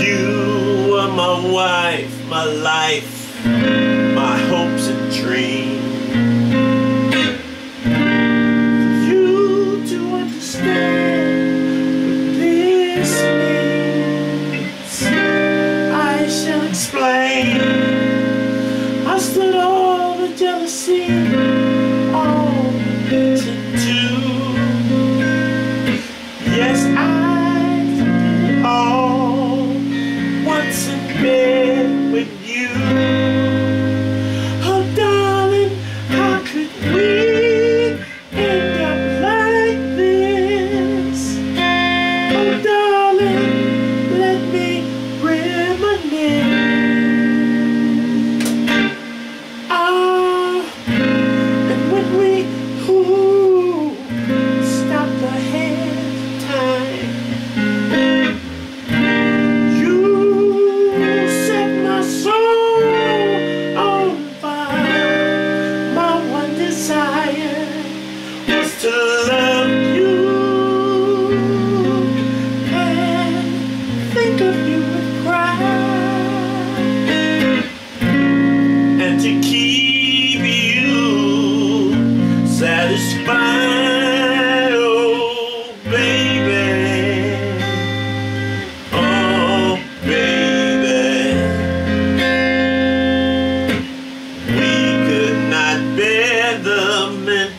You are my wife, my life, my hopes and dreams. For you to understand what this means, I shall explain. I stood all the jealousy, all the to. Yes, I.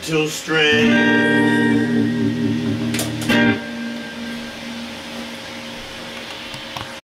gentle strain.